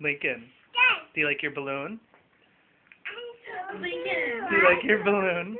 Lincoln, do you like your balloon? Lincoln. Do you like your balloon?